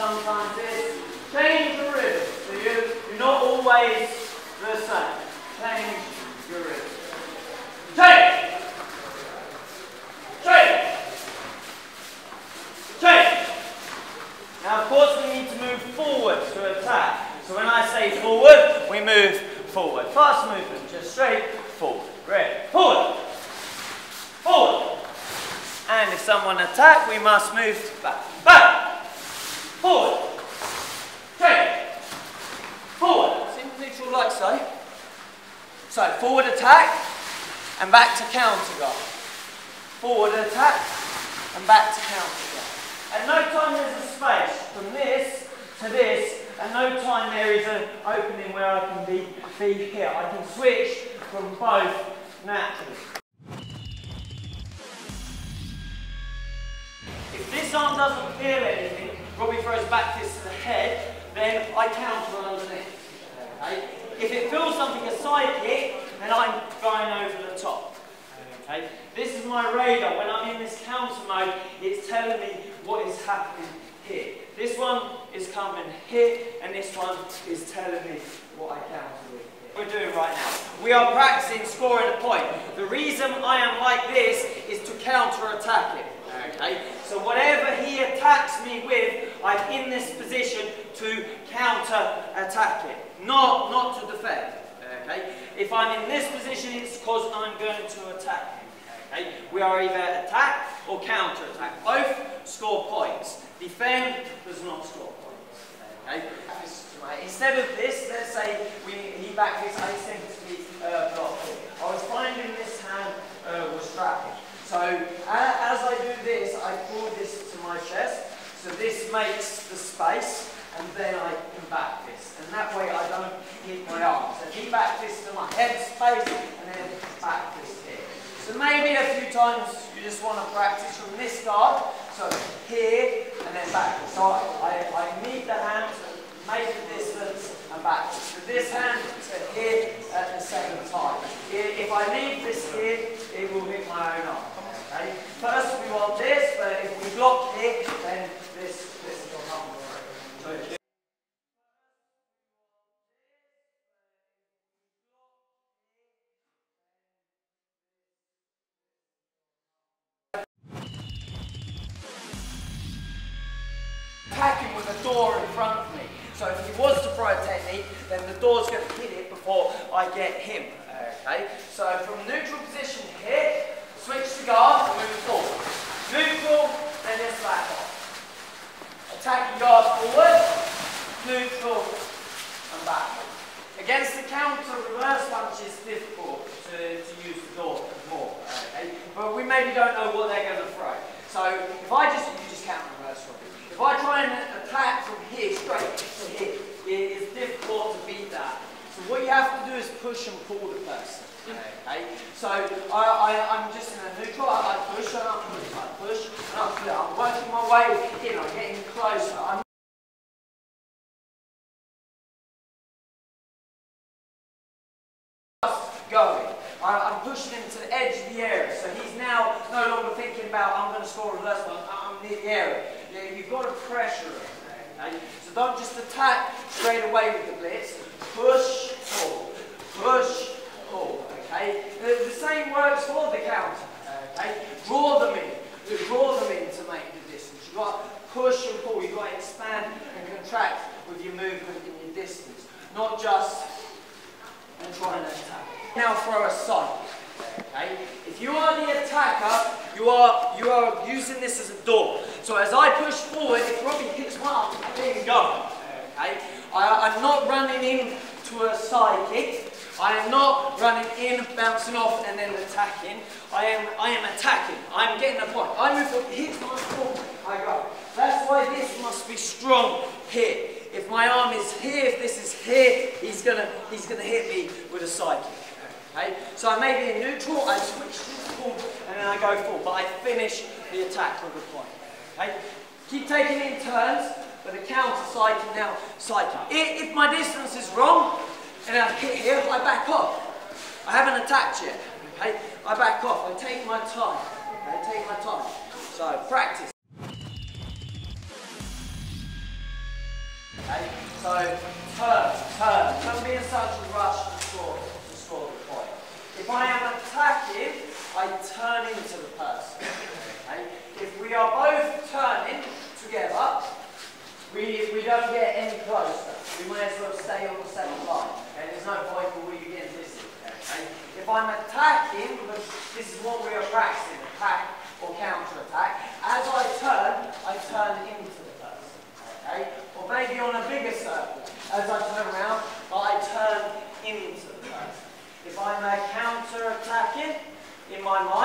sometimes this. Change the rhythm. So you, you're not always the same. Change your rhythm. Change! Change! Change! Now, of course, we need to move forward to attack. So when I say forward, we move forward. Fast movement, just straight forward. Great. Forward! Forward! And if someone attack, we must move back. Back! Forward. Ten. Forward. Neutral like so. So forward attack and back to counter guard. Forward attack and back to counter guard. At no time there's a space from this to this. At no time there is an opening where I can be, be here. I can switch from both naturally. If this arm doesn't feel anything, Robbie throws back fist to the head, then I counter underneath. Okay? If it feels something a side kick, then I'm going over the top. Okay? This is my radar. When I'm in this counter mode, it's telling me what is happening here. This one is coming here, and this one is telling me what I counter with we're doing right now. We are practicing scoring a point. The reason I am like this is to counter-attack it okay? So whatever he attacks me with, I'm in this position to counter-attack it, not, not to defend, okay? If I'm in this position, it's because I'm going to attack him, okay? We are either attack or counter-attack. Both score points. Defend does not score points, okay? Instead of this, let's say we, he backed his asymmetry uh, block. I was finding this hand uh, was trapped. So as I do this, I pull this to my chest. So this makes the space, and then I can back this. And that way I don't hit my arms. So keep back this to my head space, and then back this here. So maybe a few times you just want to practice from this guard. So here, and then back. So I, I need the hand to make the distance and back. So this hand to here at the same time. If I need this here, Attacking with a door in front of me. So if he was to throw a technique, then the door's going to hit it before I get him. Okay? So from neutral position here, switch the guard and move forward. Move forward and then slap off. Attacking guard forward, neutral and back. Against the counter, reverse punch is difficult to, to use the door more. Okay? But we maybe don't know what they're going to push and pull the first. Okay? So I, am just in a neutral, I, like push and I push, I push and I push. I'm working my way in, I'm getting closer. I'm going. I, am pushing him to the edge of the area. So he's now no longer thinking about, I'm going to score a reverse one, I'm near the area. You've got to pressure him. Okay? So don't just attack straight away with the blitz. Push, push, pull, oh, okay? Uh, the same works for the counter, okay? Draw them in, draw them in to make the distance. You've got to push and pull, you've got to expand and contract with your movement and your distance, not just and try and attack. Now throw a side. Okay? If you are the attacker, you are you are using this as a door. So as I push forward, if Robbie hits one up, I can go. Okay? I, I'm not running in to a side kick. I am not running in, bouncing off, and then attacking. I am, I am attacking. I am getting a point. I move forward, hit my forward, I go. That's why this must be strong here. If my arm is here, if this is here, he's gonna, he's gonna hit me with a side kick. Okay? So I may be in neutral, I switch forward, and then I go forward, but I finish the attack with a point. Okay? Keep taking in turns, but the counter side can now side kick. If my distance is wrong, and I'm here, I back off. I haven't attacked yet, okay? I back off, I take my time, I take my time. So, practice. Okay, so turn, turn. Don't be in such a rush to score, to score the point. If I am attacking, I turn into the person. Okay? If we are both turning together, we, we don't get any closer. We may as well stay on the same line. Okay? There's no point for we getting this. Okay? If I'm attacking, this is what we are practicing, attack or counter attack, as I turn, I turn into the person. Okay? Or maybe on a bigger circle. As I turn around, I turn into the person. If I'm a counter attacking, in my mind,